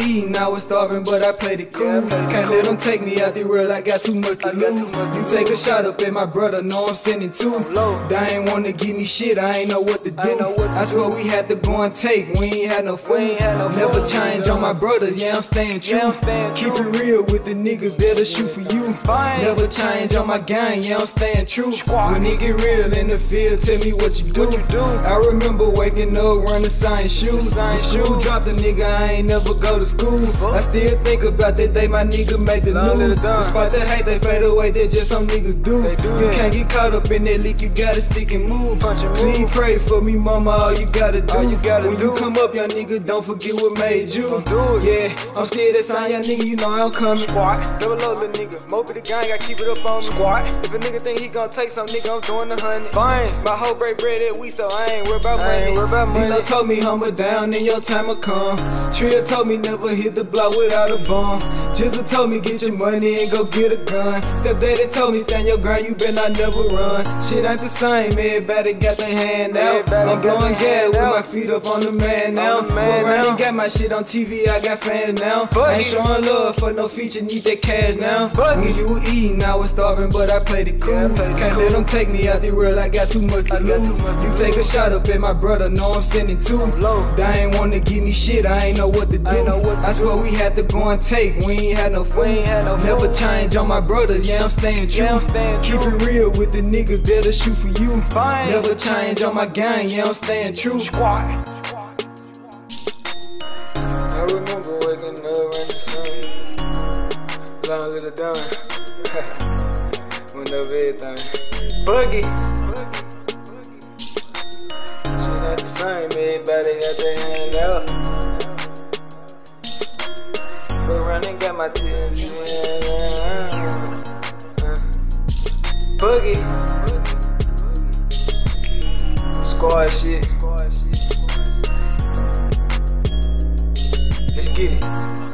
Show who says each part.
Speaker 1: eating, I was starving, but I played it cool. Can't let them take me out the world, I got too much to lose. You take a shot up at my brother, know I'm sending two. They ain't wanna give me shit, I ain't know what to do. I swear we had to go and take, we ain't had no food. Never change on my brothers, yeah, I'm staying true. Keep it real with the niggas that'll shoot for you. Never change on my gang, yeah, I'm staying true. When it get real in the field, tell me what you do. I remember waking up, running science shoes. The school dropped a nigga, I ain't never go to school. I still think about that day my nigga made the news. Despite the hate, they fade away, they just some niggas do. You can't get caught up in that leak, you gotta stick and move. Please pray for me, mama, all you gotta do. You gotta when you come up, young nigga, don't forget what made you. Yeah, I'm still that same young nigga, you know I'm coming.
Speaker 2: Squat, double low, little nigga. Moby the gang, I keep it up on me.
Speaker 1: Squat.
Speaker 2: If a nigga think he gon' take some nigga, I'm doing the honey.
Speaker 1: Fine.
Speaker 2: My whole break bread that we so I ain't worried about money.
Speaker 1: ain't worried about money.
Speaker 2: Dino
Speaker 1: Dino told me humble down and your time will come. Trill told me never hit the block without a bomb. Jizzle told me get your money and go get a gun. Stepdaddy told me stand your ground, you better not never run. Shit ain't the same, everybody got their hand out.
Speaker 2: Everybody
Speaker 1: I'm blowing gas with
Speaker 2: out.
Speaker 1: my feet up on the man now.
Speaker 2: On the man
Speaker 1: Fuck around and got my shit on TV, I got fans now.
Speaker 2: Fuck
Speaker 1: ain't showing love for no feature, need that cash now.
Speaker 2: Fuck
Speaker 1: when you eating, I was starving, but I played it cool.
Speaker 2: Yeah, played
Speaker 1: Can't
Speaker 2: cool.
Speaker 1: let them take me out the world, I got too much to
Speaker 2: I got
Speaker 1: lose.
Speaker 2: too much
Speaker 1: You take a shot up at my brother, know I'm sending two. They ain't wanna give me shit, I ain't know what to do.
Speaker 2: I know what to
Speaker 1: I swear we had to go and take, we ain't had no food.
Speaker 2: ain't had no
Speaker 1: Never
Speaker 2: food.
Speaker 1: change on my brothers, yeah, I'm staying true.
Speaker 2: Yeah, I'm staying
Speaker 1: Keep
Speaker 2: true.
Speaker 1: it real with the niggas that'll shoot for you.
Speaker 2: Fine.
Speaker 1: Never change on my gang, yeah, I'm staying true.
Speaker 2: Squat.
Speaker 1: I remember waking up in the sun. Long little done. Went over everything. Boogie. Shit ain't the same, everybody got their hand out. Around and got my tears. Uh, uh. Boogie. Squad shit. Let's get it.